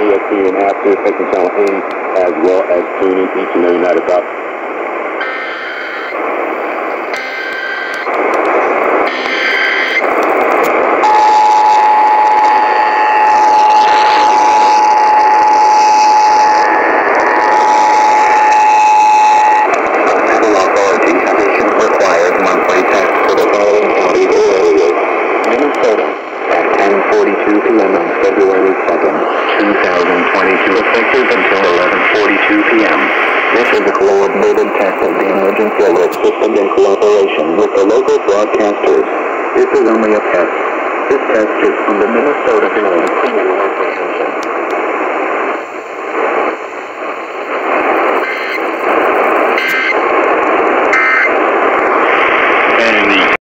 ESP and after affecting channel A as well as tuning each and every night about. Minnesota at 10:42 p.m. on February 2nd, 2022, effective until 11:42 p.m. This is a coordinated test of the emergency alert system in cooperation with the local broadcasters. This is only a test. This test is from the Minnesota Bureau of Criminal Apprehension.